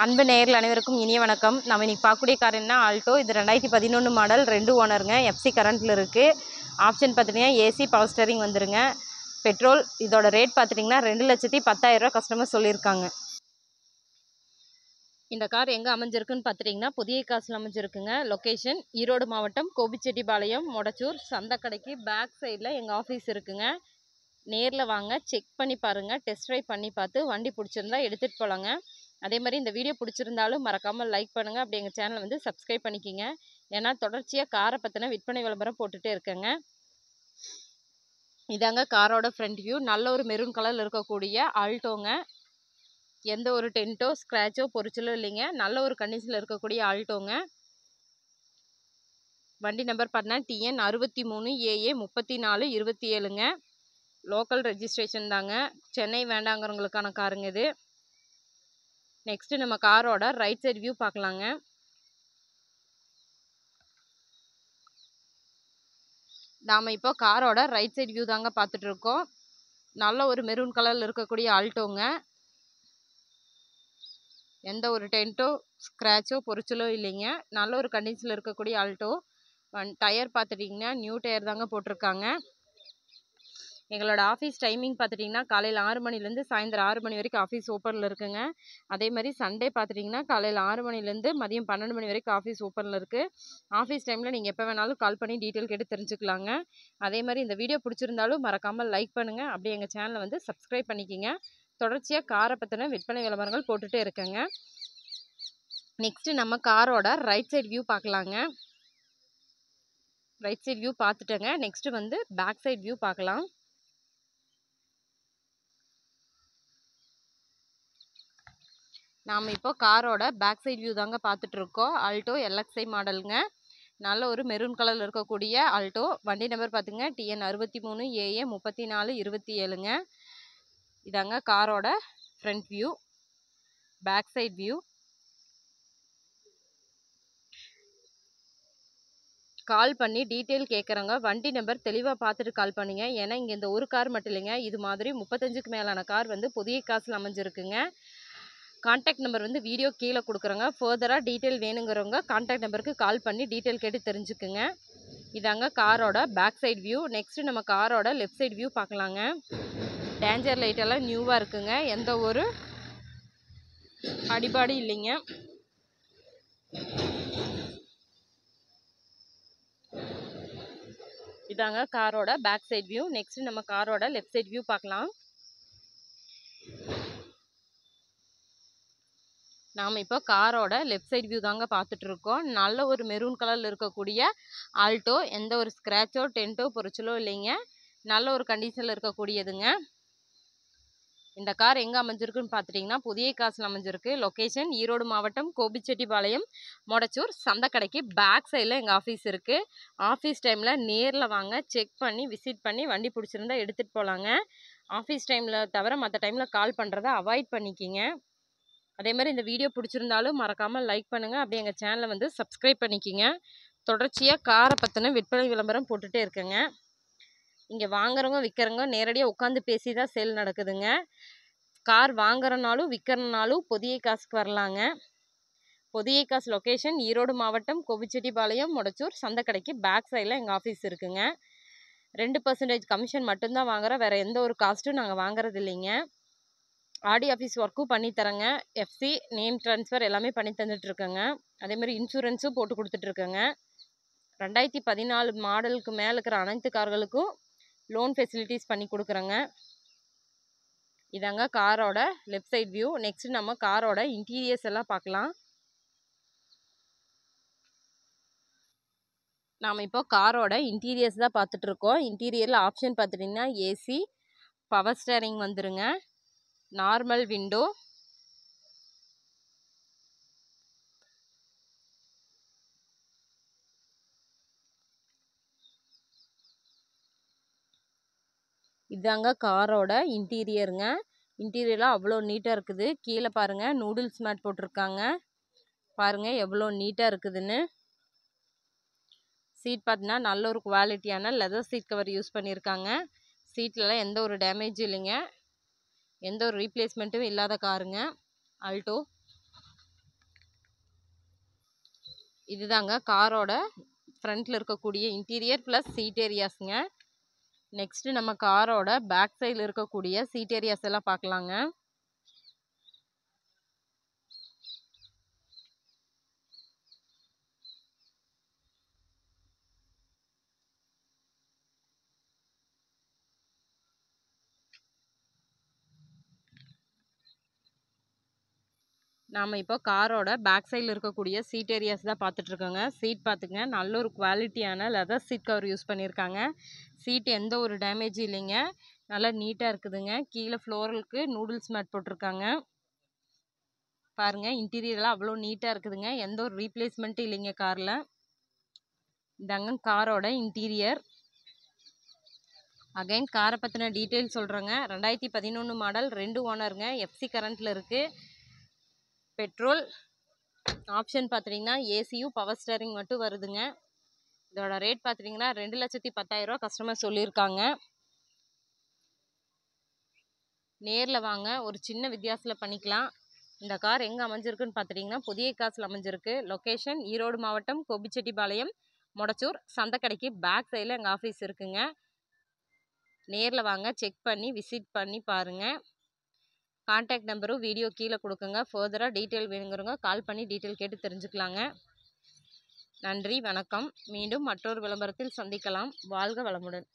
அன்பு நேரில் அனைவருக்கும் இனிய வணக்கம். நம்ம இன்றைக்கி பார்க்கக்கூடிய கார் என்ன? ஆல்டோ இது ரெண்டாயிரத்தி பதினொன்று மாடல் ரெண்டு ஓனருங்க எஃப்சி கரண்ட்டில் இருக்குது ஆப்ஷன் பார்த்துட்டிங்கன்னா ஏசி பவர் ஸ்டேரிங் வந்துருங்க. பெட்ரோல் இதோட ரேட் பார்த்துட்டிங்கன்னா ரெண்டு லட்சத்தி பத்தாயிரரூவா கஸ்டமர் சொல்லியிருக்காங்க. இந்த கார் எங்கே அமைஞ்சிருக்குன்னு பார்த்துட்டிங்கன்னா புதிய காசில் அமைஞ்சிருக்குங்க. லொக்கேஷன் ஈரோடு மாவட்டம் கோபிச்செட்டிபாளையம் மொடச்சூர் சந்தக்கடைக்கு பேக் சைடில் எங்கள் ஆஃபீஸ் இருக்குங்க. நேரில் வாங்க செக் பண்ணி பாருங்கள் டெஸ்ட் ட்ரைவ் பண்ணி பார்த்து வண்டி பிடிச்சிருந்தா எடுத்துகிட்டு போகலாங்க அதே மாதிரி இந்த வீடியோ பிடிச்சிருந்தாலும் மறக்காமல் லைக் பண்ணுங்கள் அப்படி எங்கள் சேனலை வந்து சப்ஸ்கிரைப் பண்ணிக்கிங்க. ஏன்னா தொடர்ச்சியாக காரை பற்றின விற்பனை விளம்பரம் போட்டுகிட்டே இருக்கேங்க. இதாங்க காரோட ஃப்ரண்ட் வியூ நல்ல ஒரு மெரூன் கலரில் இருக்கக்கூடிய ஆல்ட்டோங்க எந்த ஒரு டென்ட்டோ ஸ்க்ராச்சோ பொரிச்சலோ இல்லைங்க. நல்ல ஒரு கண்டிஷனில் இருக்கக்கூடிய ஆல்ட்டோங்க வண்டி நம்பர் பார்த்தீங்கன்னா டிஎன் அறுபத்தி மூணு ஏஏ முப்பத்தி நாலு இருபத்தி ஏழுங்க. லோக்கல் ரெஜிஸ்ட்ரேஷன் தாங்க. சென்னை வேண்டாங்கிறவங்களுக்கான காருங்க இது. நெக்ஸ்ட்டு நம்ம காரோட ரைட் சைடு வியூ பார்க்கலாங்க. நாம் இப்போ காரோட ரைட் சைடு வியூ தாங்க பார்த்துட்ருக்கோம். நல்ல ஒரு மெரூன் கலரில் இருக்கக்கூடிய ஆல்டோங்க எந்த ஒரு டென்ட்டோ ஸ்க்ராச்சோ பொரிச்சலோ இல்லைங்க. நல்ல ஒரு கண்டிஷனில் இருக்கக்கூடிய ஆல்டோ வன் டயர் பார்த்துட்டிங்கன்னா நியூ டயர் தாங்க போட்டிருக்காங்க. எங்களோட ஆஃபீஸ் டைமிங் பார்த்துட்டிங்கன்னா காலையில் ஆறு மணிலேருந்து சாயந்தரம் ஆறு மணி வரைக்கும் ஆஃபீஸ் ஓப்பனில் இருக்குங்க. அதே மாதிரி சண்டே பார்த்துட்டிங்கன்னா காலையில் ஆறு மணிலேருந்து மதியம் பன்னெண்டு மணி வரைக்கும் ஆஃபீஸ் ஓப்பனில் இருக்குது ஆஃபீஸ் டைமில் நீங்கள் எப்போ வேணாலும் கால் பண்ணி டீட்டெயில் கேட்டு தெரிஞ்சுக்கலாங்க. அதே மாதிரி இந்த வீடியோ பிடிச்சிருந்தாலும் மறக்காமல் லைக் பண்ணுங்கள் அப்படியே எங்கள் சேனலை வந்து சப்ஸ்கிரைப் பண்ணிக்கிங்க. தொடர்ச்சியாக காரை பற்றின விற்பனை விளம்பரங்கள் போட்டுகிட்டே இருக்கேங்க. நெக்ஸ்ட்டு நம்ம காரோட ரைட் சைட் வியூ பார்க்கலாங்க. ரைட் சைட் வியூ பார்த்துட்டேங்க. நெக்ஸ்ட்டு வந்து பேக் சைட் வியூ பார்க்கலாம். நாம் இப்போ காரோட பேக் சைட் வியூ தாங்க பார்த்துட்ருக்கோம் ஆல்டோ எல்எக்ஸ்ஐ மாடலுங்க. நல்ல ஒரு மெரூன் கலரில் இருக்கக்கூடிய ஆல்டோ. வண்டி நம்பர் பார்த்துங்க. டிஎன் அறுபத்தி மூணு ஏஏ முப்பத்தி நாலு இருபத்தி ஏழுங்க. இதாங்க காரோட front view back side view call பண்ணி டீட்டெயில் கேட்குறவங்க வண்டி நம்பர் தெளிவாக பார்த்துட்டு கால் பண்ணுங்க. ஏன்னா இங்கே இந்த ஒரு கார் மட்டும் இல்லைங்க. இது மாதிரி முப்பத்தஞ்சுக்கு மேலான கார் வந்து புதிய காசில் அமைஞ்சிருக்குங்க. கான்டாக்ட் நம்பர் வந்து வீடியோ கீழே கொடுக்குறோங்க. ஃபர்தராக டீட்டெயில் வேணுங்கிறவங்க கான்டாக்ட் நம்பருக்கு கால் பண்ணி டீட்டெயில் கேட்டு தெரிஞ்சுக்குங்க. இதாங்க காரோட பேக் சைட் வியூ நெக்ஸ்ட்டு நம்ம காரோட லெஃப்ட் சைட் வியூ பார்க்கலாங்க. டேஞ்சர் லைட்டெல்லாம் நியூவாக இருக்குங்க. எந்த ஒரு அடிபாடு இல்லைங்க. இதாங்க காரோட பேக் சைட் வியூ நெக்ஸ்ட்டு நம்ம காரோட லெஃப்ட் சைட் வியூ பார்க்கலாம். நாம் இப்போ காரோட லெஃப்ட் சைட் வியூ தாங்க பார்த்துட்ருக்கோம் நல்ல ஒரு மெரூன் கலரில் இருக்கக்கூடிய ஆல்ட்டோ எந்த ஒரு ஸ்க்ராச்சோ டென்ட்டோ பொறிச்சலோ இல்லைங்க. நல்ல ஒரு கண்டிஷனில் இருக்கக்கூடியதுங்க. இந்த கார் எங்கே அமைஞ்சிருக்குன்னு பார்த்துட்டிங்கன்னா புதிய காசில் அமைஞ்சிருக்கு. லொக்கேஷன் ஈரோடு மாவட்டம் கோபிச்செட்டிப்பாளையம் மொடச்சூர். சந்தக்கடைக்கு பேக் சைடில் எங்கள் ஆஃபீஸ் இருக்குது ஆஃபீஸ் டைமில் நேரில் வாங்க செக் பண்ணி விசிட் பண்ணி வண்டி பிடிச்சிருந்தா எடுத்துகிட்டு போகலாங்க ஆஃபீஸ் டைமில் தவிர மற்ற டைமில் கால் பண்ணுறதை அவாய்ட் பண்ணிக்கிங்க. அதே மாதிரி இந்த வீடியோ பிடிச்சிருந்தாலும் மறக்காமல் லைக் பண்ணுங்கள் அப்படியே எங்கள் சேனலை வந்து சப்ஸ்கிரைப் பண்ணிக்கிங்க. தொடர்ச்சியாக காரை பற்றின விற்பனை விளம்பரம் போட்டுகிட்டே இருக்குங்க. இங்கே வாங்குறவங்க விற்கிறவங்க நேரடியாக உட்காந்து பேசி தான் சேல் நடக்குதுங்க. கார் வாங்குறனாலும் விற்கிறனாலும் புதிய காசுக்கு வரலாங்க. புதிய காசு லொக்கேஷன் ஈரோடு மாவட்டம் கோபிச்செட்டிபாளையம் முடச்சூர் சந்தைக்கடைக்கு பேக் சைடில் எங்கள் ஆஃபீஸ் இருக்குங்க. ரெண்டு பர்சன்டேஜ் கமிஷன் மட்டும்தான் வாங்குகிறோம் வேறு எந்த ஒரு காஸ்ட்டும் நாங்கள் வாங்குறது இல்லைங்க. ஆடி ஆஃபீஸ் ஒர்க்கும் பண்ணித்தரேங்க எஃப்சி நேம் ட்ரான்ஸ்ஃபர் எல்லாமே பண்ணி தந்துட்டுருக்கேங்க. அதேமாதிரி இன்சூரன்ஸும் போட்டு கொடுத்துட்ருக்கேங்க ரெண்டாயிரத்தி பதினாலு மாடலுக்கு மேலே இருக்கிற அனைத்து கார்களுக்கும் லோன் ஃபெசிலிட்டிஸ் பண்ணி கொடுக்குறேங்க. இதாங்க காரோட லெஃப்ட் சைட் வியூ. நெக்ஸ்ட் நம்ம காரோட இன்டீரியர்ஸ் எல்லாம் பார்க்கலாம். நாம் இப்போ காரோட இன்டீரியர்ஸ் தான் பார்த்துட்ருக்கோம் இன்டீரியரில் ஆப்ஷன் பார்த்துட்டிங்கன்னா ஏசி பவர் ஸ்டேரிங் வந்துருங்க. Normal window. இதாங்க காரோட இன்டீரியருங்க. இன்டீரியர்லாம் அவ்வளோ நீட்டாக இருக்குது. கீழே பாருங்கள் நூடுல்ஸ் மேட் போட்டிருக்காங்க பாருங்கள் எவ்வளோ நீட்டாக இருக்குதுன்னு. சீட் பார்த்தீங்கன்னா நல்ல ஒரு குவாலிட்டியான லெதர் சீட் கவர் யூஸ் பண்ணியிருக்காங்க சீட்லலாம் எந்த ஒரு டேமேஜும் இல்லைங்க. எந்த ஒரு ரீப்ளேஸ்மெண்ட்டும் இல்லாத காருங்க. ஆல்டோ இதுதாங்க காரோட ஃப்ரண்ட்டில் இருக்கக்கூடிய இன்டீரியர் ப்ளஸ் சீட் ஏரியாஸுங்க நெக்ஸ்ட்டு நம்ம காரோட பேக் சைடில் இருக்கக்கூடிய சீட் ஏரியாஸ் எல்லாம் பார்க்கலாங்க. நாம் இப்போ காரோட பேக் சைடில் இருக்கக்கூடிய சீட் ஏரியாஸ் தான் பார்த்துட்ருக்கோங்க. சீட் பார்த்துங்க நல்ல ஒரு குவாலிட்டியான லெதர் சீட் கவர் யூஸ் பண்ணியிருக்காங்க. சீட் எந்த ஒரு டேமேஜும் இல்லைங்க. நல்லா நீட்டாக இருக்குதுங்க. கீழே ஃப்ளோரலுக்கு நூடுல்ஸ் மேட் போட்டிருக்காங்க. பாருங்கள் இன்டீரியரெலாம் அவ்வளோ நீட்டாக இருக்குதுங்க. எந்த ஒரு ரீப்ளேஸ்மெண்ட்டும் இல்லைங்க காரில். இதாங்க காரோட இன்டீரியர் அகைன் காரை பற்றின டீட்டெயில் சொல்கிறேங்க ரெண்டாயிரத்தி பதினொன்று மாடல் ரெண்டு ஓனருங்க எஃப்சி கரண்ட்டில் இருக்குது பெட்ரோல் ஆப்ஷன் பார்த்துட்டிங்கன்னா ஏசியும் பவர் ஸ்டேரிங் மட்டும் வருதுங்க. இதோட ரேட் பார்த்துட்டிங்கன்னா ரெண்டு லட்சத்தி பத்தாயிரரூவா கஸ்டமர் சொல்லியிருக்காங்க. நேரில் வாங்க ஒரு சின்ன வித்தியாசத்தில் பண்ணிக்கலாம். இந்த கார் எங்கே அமைஞ்சிருக்குன்னு பார்த்துட்டிங்கன்னா புதிய காசில் அமைஞ்சிருக்கு. லொக்கேஷன் ஈரோடு மாவட்டம் கொபிச்செட்டிபாளையம் மொடச்சூர். சந்தைக்கடைக்கு பேக் சைடில் எங்கள் ஆஃபீஸ் இருக்குங்க. நேரில் வாங்க செக் பண்ணி விசிட் பண்ணி பாருங்கள் கான்டாக்ட் நம்பரும் வீடியோ கீழே கொடுக்குங்க. ஃபர்தராக டீட்டெயில் வேணுங்கிறவங்க கால் பண்ணி டீட்டெயில் கேட்டு தெரிஞ்சுக்கலாங்க. நன்றி வணக்கம். மீண்டும் மற்றொரு விளம்பரத்தில் சந்திக்கலாம். வாழ்க வளமுடன்.